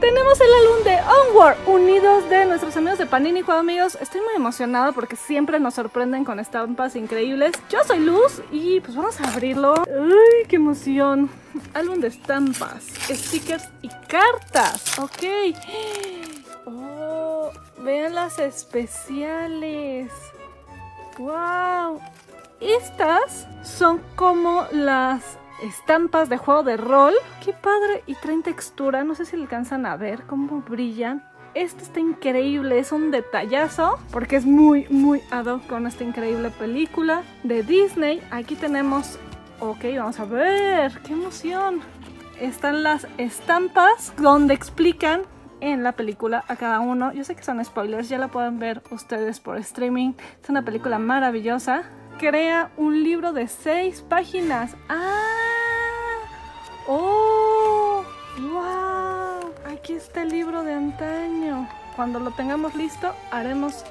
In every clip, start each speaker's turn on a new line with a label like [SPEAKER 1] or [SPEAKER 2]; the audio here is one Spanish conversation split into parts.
[SPEAKER 1] tenemos el álbum de Onward, unidos de nuestros amigos de Panini Juego Amigos. Estoy muy emocionada porque siempre nos sorprenden con estampas increíbles. Yo soy Luz y pues vamos a abrirlo. ¡Ay, qué emoción! Álbum de estampas, stickers y cartas. Ok. Oh, vean las especiales. ¡Wow! Estas son como las estampas de juego de rol. Qué padre. Y traen textura. No sé si alcanzan a ver cómo brillan. Este está increíble, es un detallazo porque es muy, muy ad hoc con esta increíble película de Disney. Aquí tenemos, ok, vamos a ver, qué emoción. Están las estampas donde explican en la película a cada uno. Yo sé que son spoilers, ya la pueden ver ustedes por streaming. Es una película maravillosa. Crea un libro de seis páginas. ¡Ah! este libro de antaño. Cuando lo tengamos listo, haremos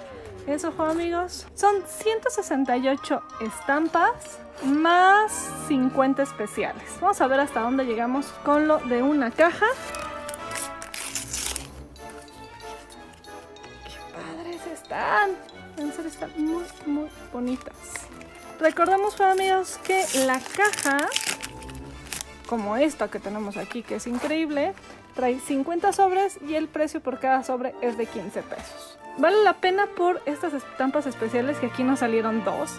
[SPEAKER 1] eso, amigos. Son 168 estampas más 50 especiales. Vamos a ver hasta dónde llegamos con lo de una caja. ¡Qué padres están! muy, muy bonitas. Recordamos, amigos, que la caja como esta que tenemos aquí, que es increíble. Trae 50 sobres y el precio por cada sobre es de 15 pesos. Vale la pena por estas estampas especiales que aquí nos salieron dos.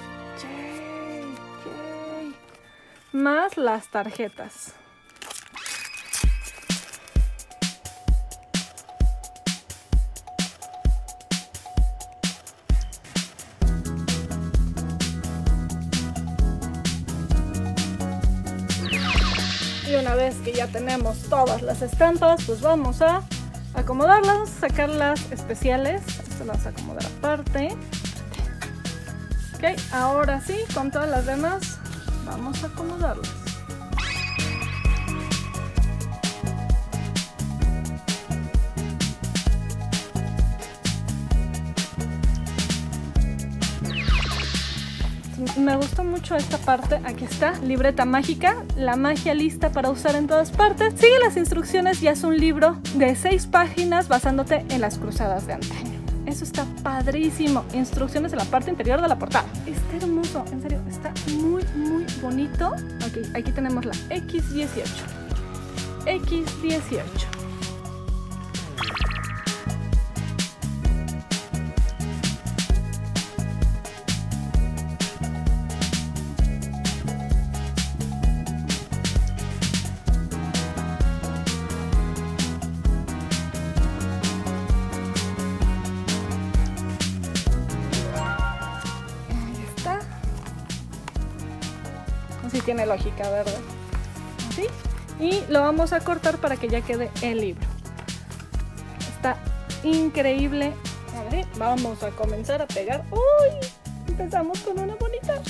[SPEAKER 1] Más las tarjetas. Y una vez que ya tenemos todas las estampas, pues vamos a acomodarlas, sacar las especiales. Esto las acomodar aparte. Ok, ahora sí, con todas las demás, vamos a acomodarlas. me gustó mucho esta parte. Aquí está, libreta mágica, la magia lista para usar en todas partes. Sigue las instrucciones y haz un libro de seis páginas basándote en las cruzadas de antaño. Eso está padrísimo. Instrucciones en la parte interior de la portada. Está hermoso, en serio, está muy, muy bonito. Ok, aquí tenemos la X18. X18. tiene lógica, ¿verdad? Y lo vamos a cortar para que ya quede el libro. Está increíble. vamos a comenzar a pegar. ¡Uy! Empezamos con una bonita.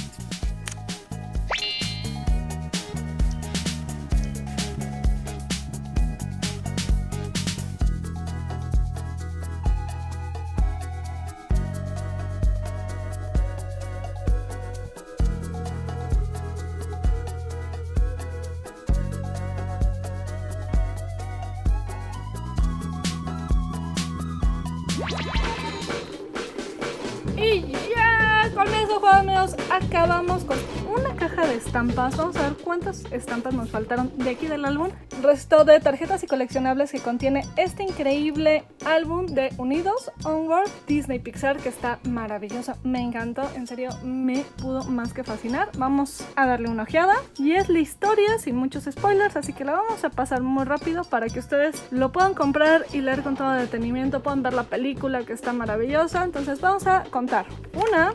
[SPEAKER 1] acabamos con una caja de estampas. Vamos a ver cuántas estampas nos faltaron de aquí del álbum. Resto de tarjetas y coleccionables que contiene este increíble álbum de Unidos Onward Disney Pixar que está maravilloso. Me encantó, en serio, me pudo más que fascinar. Vamos a darle una ojeada. Y es la historia sin muchos spoilers, así que la vamos a pasar muy rápido para que ustedes lo puedan comprar y leer con todo detenimiento. Pueden ver la película que está maravillosa. Entonces vamos a contar. Una,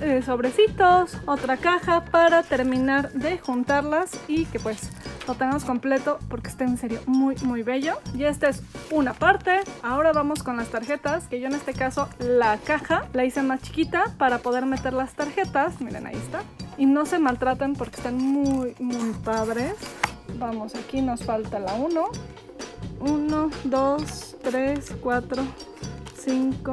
[SPEAKER 1] Eh, sobrecitos, otra caja para terminar de juntarlas y que pues lo tengamos completo porque está en serio muy muy bello. Y esta es una parte, ahora vamos con las tarjetas, que yo en este caso la caja la hice más chiquita para poder meter las tarjetas, miren ahí está. Y no se maltraten porque están muy muy padres. Vamos, aquí nos falta la 1. 1, 2, 3, 4, 5,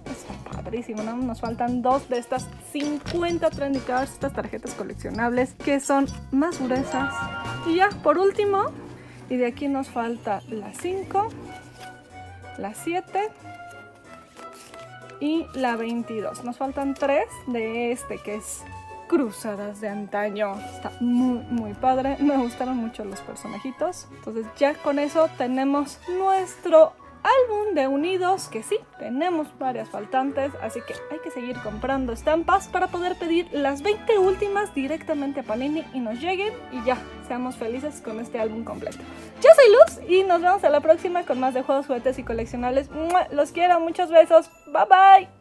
[SPEAKER 1] Nos faltan dos de estas 50 trending estas tarjetas coleccionables que son más gruesas. Y ya, por último, y de aquí nos falta la 5, la 7 y la 22. Nos faltan tres de este que es cruzadas de antaño. Está muy, muy padre. Me gustaron mucho los personajitos. Entonces ya con eso tenemos nuestro álbum de Unidos, que sí, tenemos varias faltantes, así que hay que seguir comprando estampas para poder pedir las 20 últimas directamente a Panini y nos lleguen y ya, seamos felices con este álbum completo. Yo soy Luz y nos vemos a la próxima con más de juegos, juguetes y coleccionables. Los quiero, muchos besos, bye bye.